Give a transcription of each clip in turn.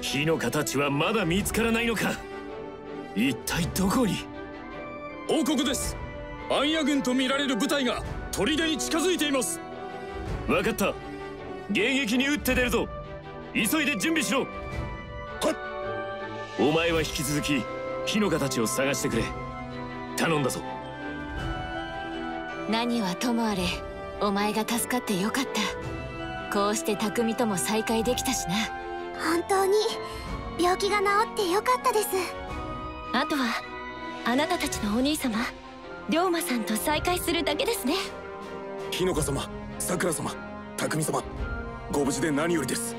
火の形はまだ見つからないのか。一体どこに？報告です。アンヤ軍と見られる部隊が砦に近づいています。分かった。迎撃に打って出るぞ。急いで準備しろ。はお前は引き続き火の形を探してくれ。頼んだぞ。何はともあれお前が助かってよかったこうして匠とも再会できたしな。本当に病気が治ってよかったです。あとはあなたたちのお兄様龍馬さんと再会するだけですね。日の香様桜様匠様ご無事で何よりです。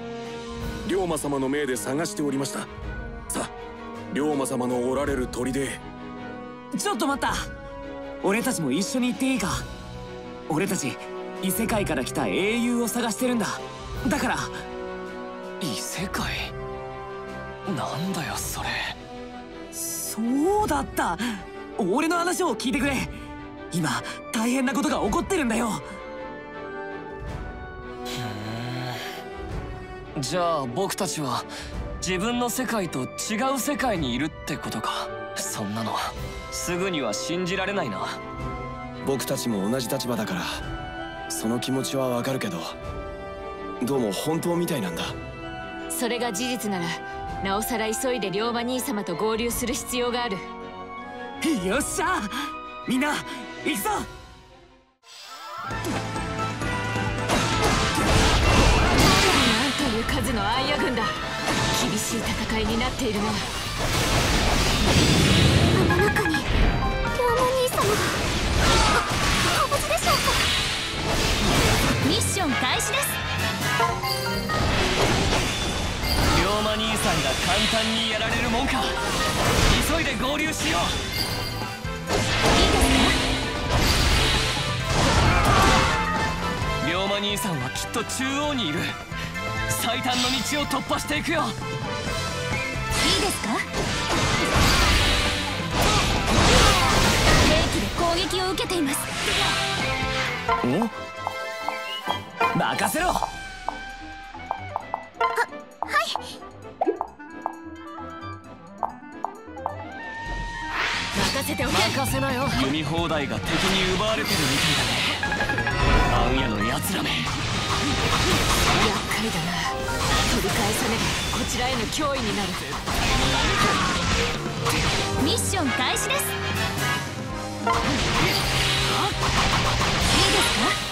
龍馬様の命で探しておりました。さあ龍馬様のおられる砦へ。ちょっと待った。俺たちも一緒に行っていいか？俺たち異世界から来た英雄を探してるんだ。だから。異世界？なんだよそれ。そうだった。俺の話を聞いてくれ。今大変なことが起こってるんだよ。じゃあ僕たちは自分の世界と違う世界にいるってことか。そんなの。すぐには信じられないな。僕たちも同じ立場だからその気持ちはわかるけどどうも本当みたいなんだ。それが事実ならなおさら急いで龍馬兄様と合流する必要がある。よっしゃ！みんな行くぞ！なんという数のアイア軍だ。厳しい戦いになっているなミッション開始です。龍馬兄さんが簡単にやられるもんか。急いで合流しよう。龍馬兄さんはきっと中央にいる。最短の道を突破していくよ。いいですか？兵器で攻撃を受けています。お？任せろ。ははい。任せておけ。任せなよ。読み放題が敵に奪われてるみたいだね。アンヤの奴らめ。厄介だな。取り返さねばこちらへの脅威になる。ミッション開始です。いいですか？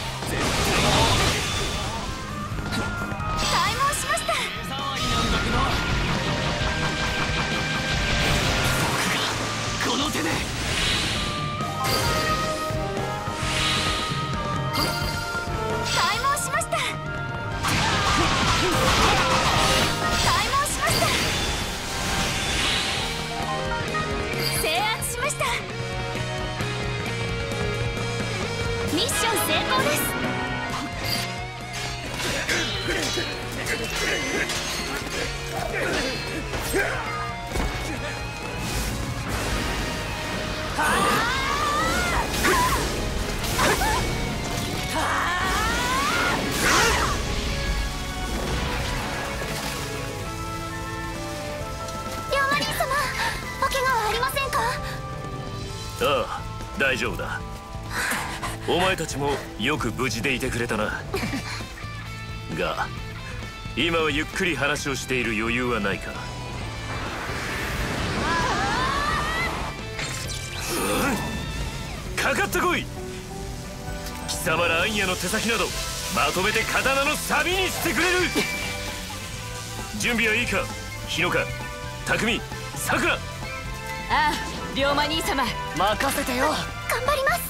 大丈夫だ。お前たちもよく無事でいてくれたな。が今はゆっくり話をしている余裕はないか。かかってこい！貴様らアンヤの手先などまとめて刀の錆にしてくれる！準備はいいか？日野か匠さくらああ龍馬兄様。任せてよ頑張ります。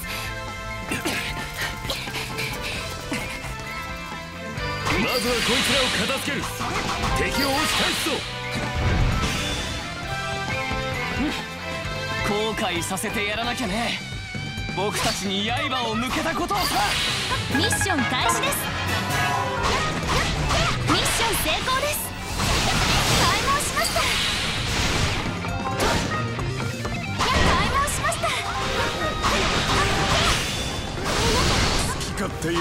まずはこいつらを片付ける。敵を押し返すぞ。後悔させてやらなきゃね。僕たちに刃を向けたことをさ。ミッション開始です。ミッション成功です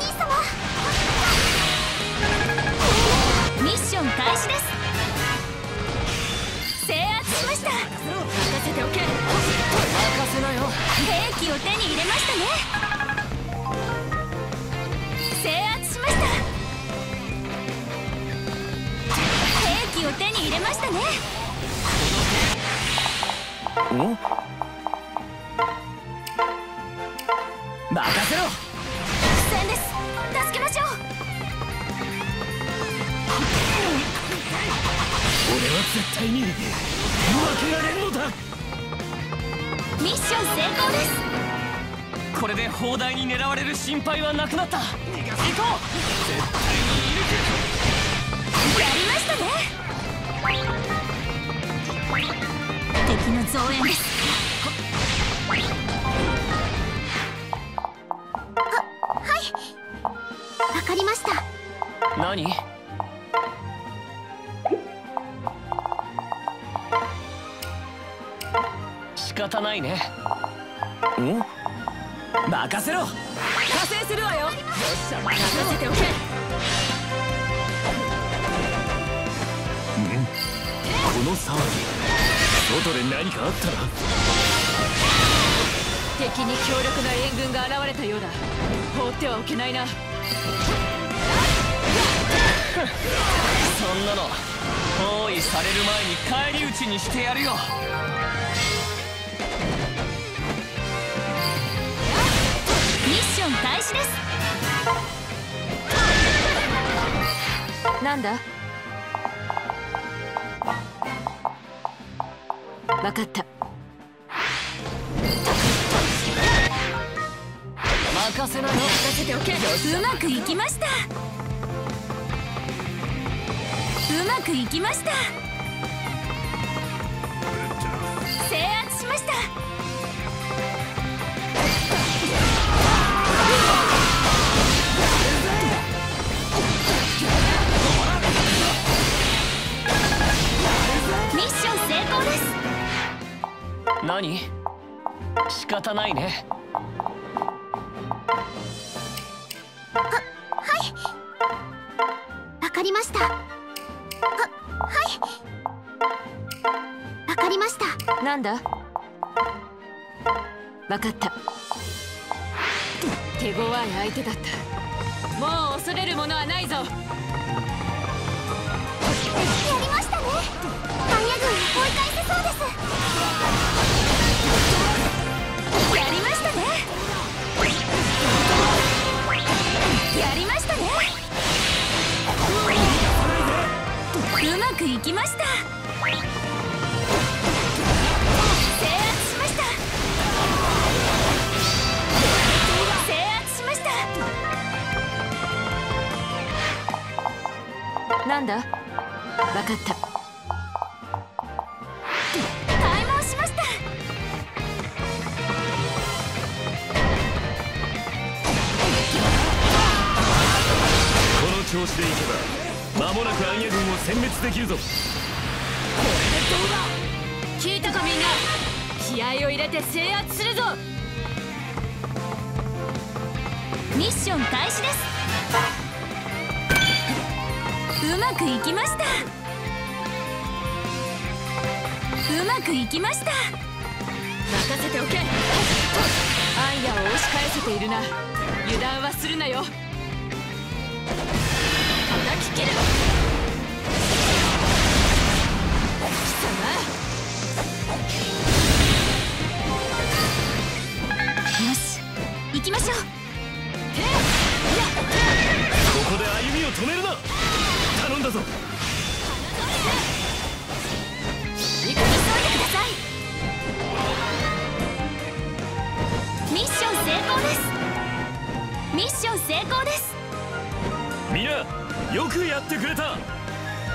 兄様ミッション開始です制圧しました任せておけ任せなよ兵器を手に入れましたね制圧しました兵器を手に入れましたねん任せろ。です助けましょう。俺は絶対に負けられんのだ。ミッション成功です。これで砲台に狙われる心配はなくなった。行こう。やりましたね。敵の増援です何？仕方ないね。任せろ。加勢するわよ。任せておけ。この騒ぎ外で何かあったら？敵に強力な援軍が現れたようだ。放ってはおけないなそんなの包囲される前に返り討ちにしてやるよ。ミッション開始です。なんだ？分かった。任せなよ任せておけ。うまくいきましたうまくいきました。制圧しました。ミッション成功です。何？仕方ないね。わかりましたははい。わかりました。なんだ？分かった。手強い相手だった。もう恐れるものはないぞ。やりましたね。アンヤ軍を追い返せそうです。やりましたねやりましたねくいきました。制圧しました。制圧しました。なんだ？分かった。開門しました。この調子でいけば間もなく暗夜軍を殲滅できるぞ。聞いたかみんな。気合を入れて制圧するぞ。ミッション開始です。うまくいきました。うまくいきました。任せておけ。アンヤを押し返せているな。油断はするなよ。叩き切る。貴様。よし。行きましょう。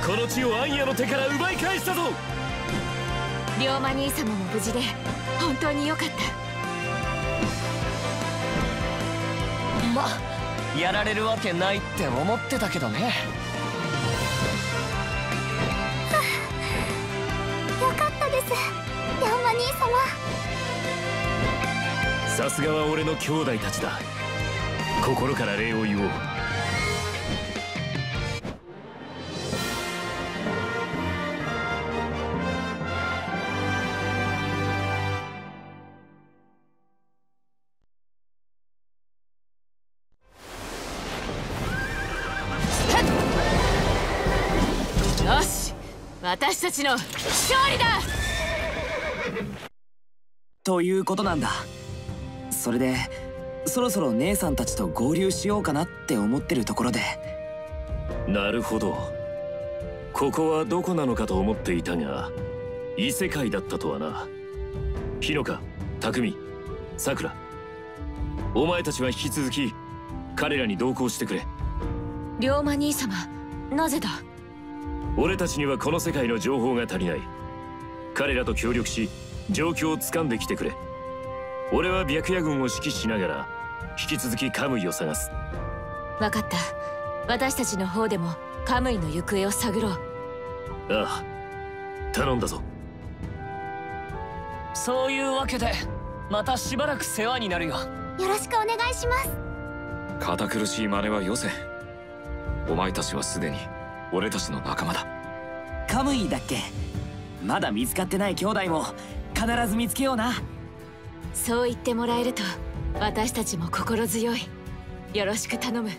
この地を暗夜の手から奪い返したぞ。龍馬兄様も無事で本当によかった。まやられるわけないって思ってたけどね。よかったですヤンマ兄様。さすがは俺の兄弟たちだ。心から礼を言おう私たちの勝利だ。ということなんだ。それでそろそろ姉さんたちと合流しようかなって思ってるところで。なるほど。ここはどこなのかと思っていたが異世界だったとはな。日野か匠さくらお前たちは引き続き彼らに同行してくれ。龍馬兄様なぜだ？俺たちにはこの世界の情報が足りない。彼らと協力し状況を掴んできてくれ。俺は白夜軍を指揮しながら引き続きカムイを探す。分かった。私たちの方でもカムイの行方を探ろう。ああ。頼んだぞ。そういうわけでまたしばらく世話になるよ。よろしくお願いします。堅苦しい真似はよせ。お前たちはすでに俺たちの仲間だ。カムイだっけ？まだ見つかってない兄弟も必ず見つけような。そう言ってもらえると私たちも心強い。よろしく頼む